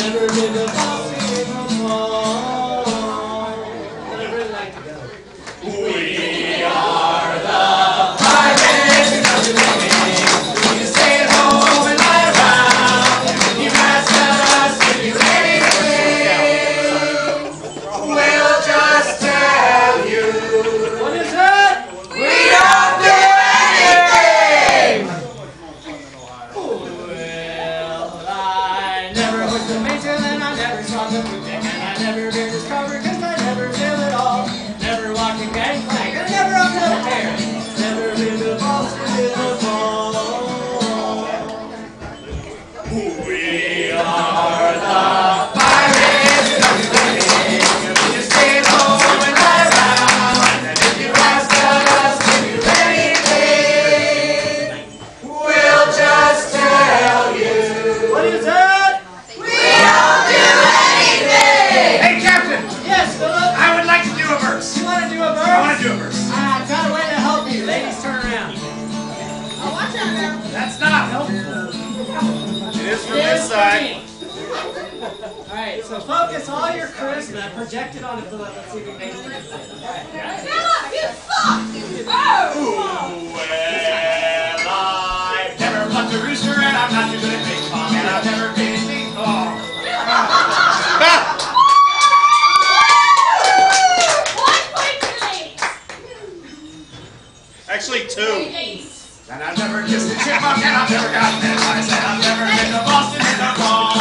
Never been to The boot and I never been to Strawberry cause I never feel it all. Never walked in Gangplank and never to the fair. Never been to Boston in the fall. We are the is from this side. All right, so focus all your charisma, project it onto Philip. Let's see if we can make it. Well, I've never plucked a rooster and I'm not too good at pong and I've never been And I've never kissed a chipmunk and I've never gotten advice and I've never been to Boston in the fall.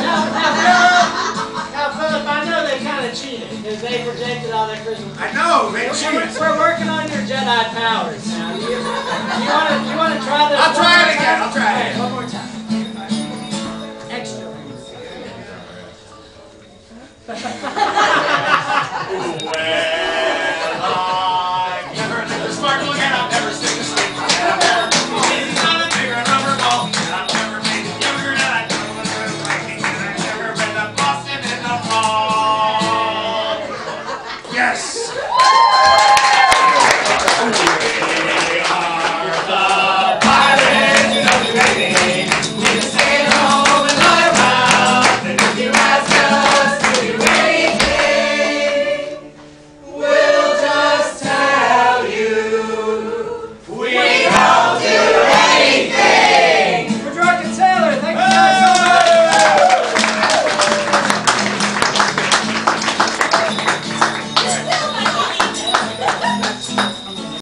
Now, now, Philip, now, Philip, I know they kind of cheated because they projected all their charisma. I know, they We're, cheated. we're working on your Jedi powers now. You, you want to you want to try this? I'll try it again? I'll try it Okay, again. One more time.